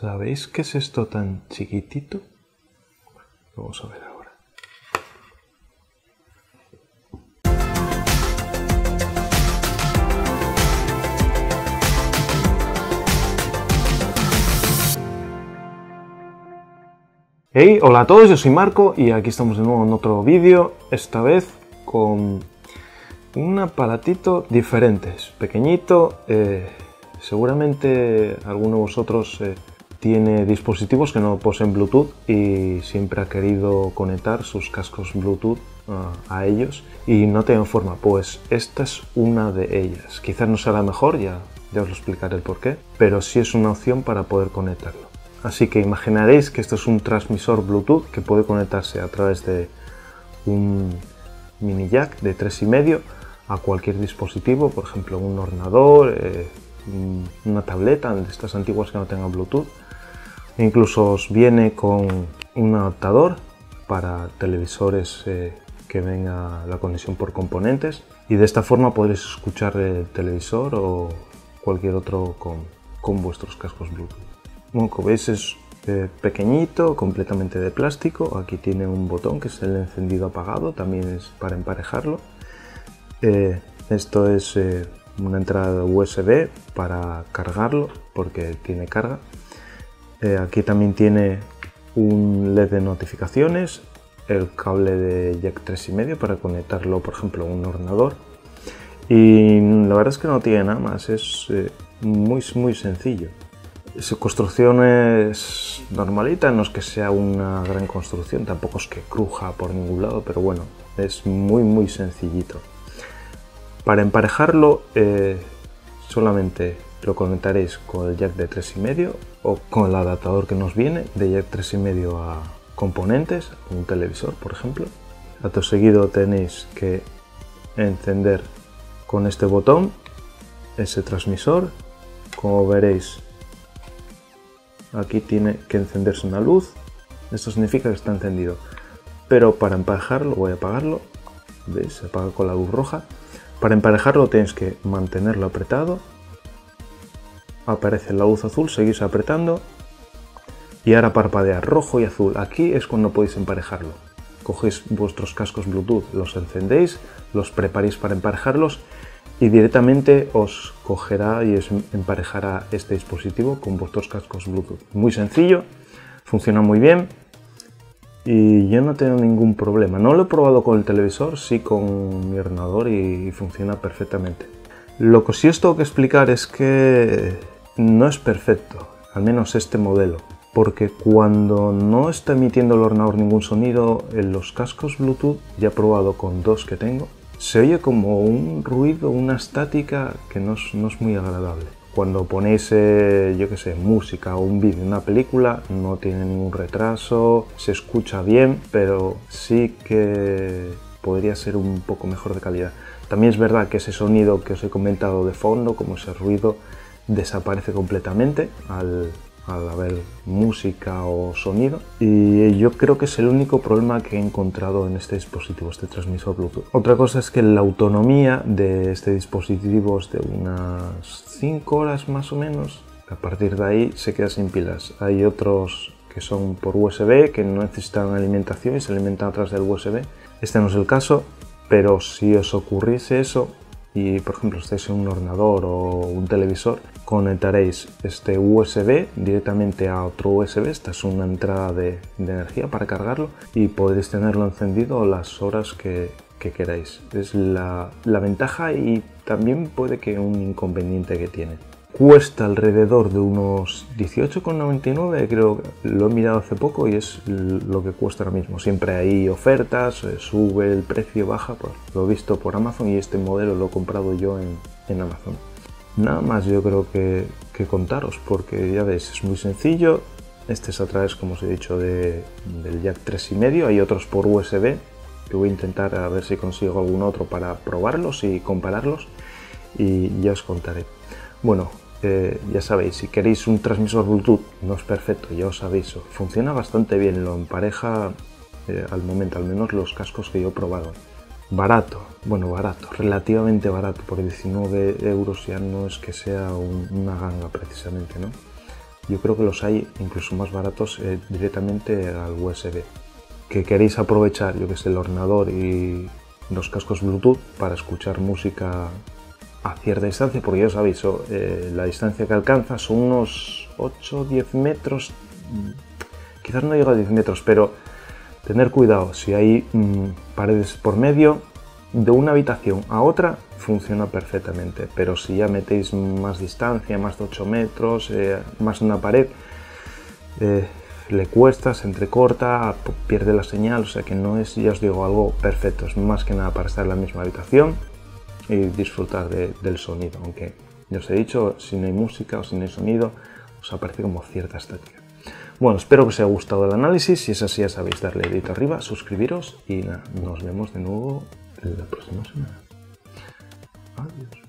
¿Sabéis qué es esto tan chiquitito? Vamos a ver ahora. Hey, hola a todos, yo soy Marco y aquí estamos de nuevo en otro vídeo, esta vez con un aparatito diferente, es pequeñito, eh, seguramente alguno de vosotros eh, tiene dispositivos que no poseen Bluetooth y siempre ha querido conectar sus cascos Bluetooth uh, a ellos y no tienen forma, pues esta es una de ellas. Quizás no sea la mejor, ya, ya os lo explicaré el por qué, pero sí es una opción para poder conectarlo. Así que imaginaréis que esto es un transmisor Bluetooth que puede conectarse a través de un mini jack de 3,5 a cualquier dispositivo, por ejemplo un ordenador, eh, una tableta de estas antiguas que no tengan Bluetooth. Incluso os viene con un adaptador para televisores eh, que venga la conexión por componentes y de esta forma podréis escuchar el televisor o cualquier otro con, con vuestros cascos Bluetooth. Bueno, como veis es eh, pequeñito, completamente de plástico. Aquí tiene un botón que es el encendido apagado, también es para emparejarlo. Eh, esto es eh, una entrada USB para cargarlo porque tiene carga. Eh, aquí también tiene un LED de notificaciones, el cable de jack 3,5 para conectarlo por ejemplo a un ordenador. Y la verdad es que no tiene nada más, es eh, muy, muy sencillo. Su construcción es normalita, no es que sea una gran construcción, tampoco es que cruja por ningún lado, pero bueno, es muy muy sencillito. Para emparejarlo eh, solamente lo conectaréis con el jack de 3,5 o con el adaptador que nos viene de jack 3,5 a componentes, un televisor por ejemplo. Acto seguido tenéis que encender con este botón ese transmisor. Como veréis aquí tiene que encenderse una luz. Esto significa que está encendido. Pero para emparejarlo, voy a apagarlo. ¿Veis? Se apaga con la luz roja. Para emparejarlo tenéis que mantenerlo apretado. Aparece la luz azul, seguís apretando. Y ahora parpadea rojo y azul. Aquí es cuando podéis emparejarlo. Cogéis vuestros cascos Bluetooth, los encendéis, los preparéis para emparejarlos y directamente os cogerá y os emparejará este dispositivo con vuestros cascos Bluetooth. Muy sencillo, funciona muy bien y yo no tengo ningún problema. No lo he probado con el televisor, sí con mi ordenador y funciona perfectamente. Lo que sí os tengo que explicar es que no es perfecto, al menos este modelo, porque cuando no está emitiendo el ordenador ningún sonido en los cascos Bluetooth, ya he probado con dos que tengo, se oye como un ruido, una estática que no es, muy agradable. Cuando ponéis, eh, yo qué sé, música o un vídeo, una película, no tiene ningún retraso, se escucha bien, pero sí que podría ser un poco mejor de calidad. También es verdad que ese sonido que os he comentado de fondo, como ese ruido, desaparece completamente al, al haber música o sonido y yo creo que es el único problema que he encontrado en este dispositivo, este transmisor Bluetooth. Otra cosa es que la autonomía de este dispositivo es de unas 5 horas más o menos. A partir de ahí se queda sin pilas. Hay otros que son por USB que no necesitan alimentación y se alimentan a través del USB. Este no es el caso, pero si os ocurriese eso, y por ejemplo estáis en un ordenador o un televisor, conectaréis este USB directamente a otro USB, esta es una entrada de, energía para cargarlo y podréis tenerlo encendido las horas que, que queráis. Es la, ventaja y también puede que un inconveniente que tiene cuesta alrededor de unos 18,99, creo lo he mirado hace poco y es lo que cuesta ahora mismo. Siempre hay ofertas, eh, sube el precio, baja, pues lo he visto por Amazon y este modelo lo he comprado yo en Amazon. Nada más yo creo que, que, contaros, porque ya veis, es muy sencillo. Este es a través, como os he dicho, de, del jack 3,5. Hay otros por USB, que voy a intentar a ver si consigo algún otro para probarlos y compararlos y ya os contaré. Bueno, eh, ya sabéis, si queréis un transmisor Bluetooth, no es perfecto, ya os aviso. Funciona bastante bien, lo empareja eh, al momento, al menos los cascos que yo he probado. Barato, bueno, barato, relativamente barato, por 19 euros ya no es que sea un, una ganga precisamente, ¿no? yo creo que los hay incluso más baratos eh, directamente al USB. Que queréis aprovechar, yo que sé, el ordenador y los cascos Bluetooth para escuchar música a cierta distancia, porque ya os aviso, eh, la distancia que alcanza son unos 8 10 metros, quizás no llega a 10 metros, pero tener cuidado, si hay mm, paredes por medio, de una habitación a otra funciona perfectamente, pero si ya metéis más distancia, más de 8 metros, eh, más una pared, eh, le cuesta, se entrecorta, pierde la señal, o sea que no es, ya os digo, algo perfecto, es más que nada para estar en la misma habitación y disfrutar del sonido, aunque ya os he dicho, si no hay música o si no hay sonido, os aparece como cierta estática. Bueno, espero que os haya gustado el análisis, si es así ya sabéis darle dedito arriba, suscribiros y nos vemos de nuevo la próxima semana. Adiós.